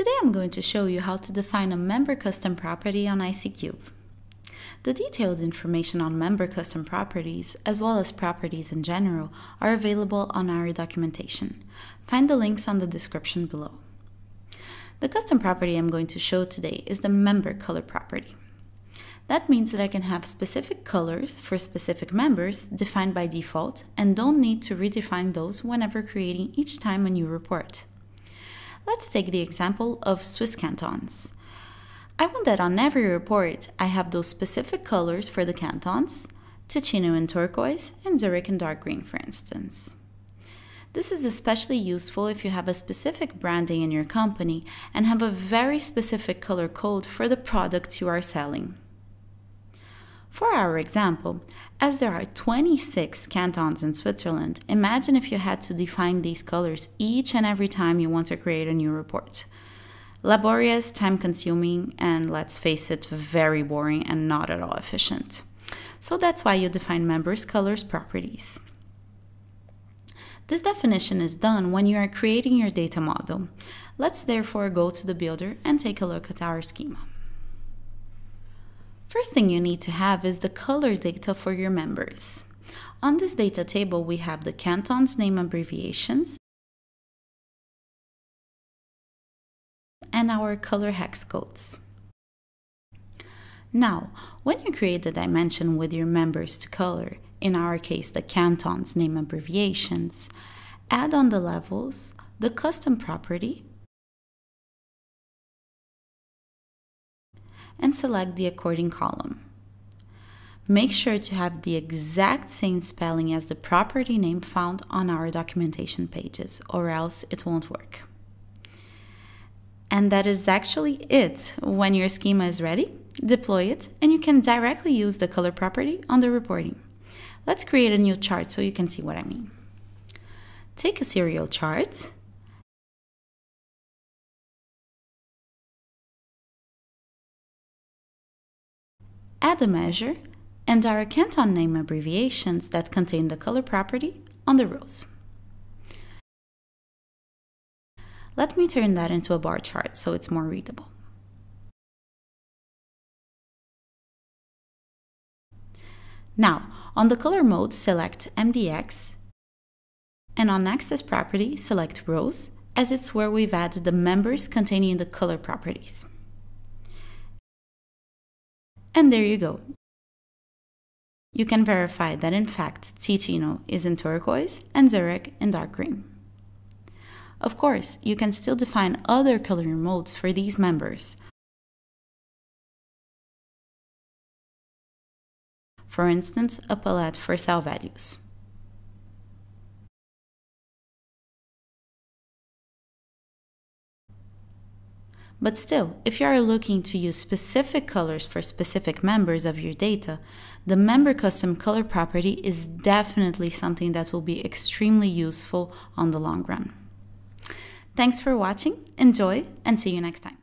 Today I'm going to show you how to define a member custom property on icCube. The detailed information on member custom properties, as well as properties in general, are available on our documentation. Find the links on the description below. The custom property I'm going to show today is the member color property. That means that I can have specific colors for specific members defined by default and don't need to redefine those whenever creating each time a new report. Let's take the example of Swiss cantons. I want that on every report I have those specific colors for the cantons, Ticino in turquoise and Zurich in dark green for instance. This is especially useful if you have a specific branding in your company and have a very specific color code for the products you are selling. For our example, as there are 26 cantons in Switzerland, imagine if you had to define these colors each and every time you want to create a new report. Laborious, time consuming, and let's face it, very boring and not at all efficient. So that's why you define members' colors properties. This definition is done when you are creating your data model. Let's therefore go to the builder and take a look at our schema. First thing you need to have is the color data for your members. On this data table, we have the canton's name abbreviations and our color hex codes. Now, when you create the dimension with your members to color, in our case the canton's name abbreviations, add on the levels, the custom property, and select the according column. Make sure to have the exact same spelling as the property name found on our documentation pages, or else it won't work. And that is actually it. When your schema is ready, deploy it, and you can directly use the color property on the reporting. Let's create a new chart so you can see what I mean. Take a serial chart add a measure, and our canton name abbreviations that contain the color property on the rows. Let me turn that into a bar chart so it's more readable. Now, on the color mode, select MDX, and on Access Property, select Rows, as it's where we've added the members containing the color properties. And there you go. You can verify that in fact Ticino is in turquoise and Zurich in dark green. Of course, you can still define other color modes for these members. For instance, a palette for cell values. But still, if you are looking to use specific colors for specific members of your data, the member custom color property is definitely something that will be extremely useful on the long run. Thanks for watching, enjoy, and see you next time.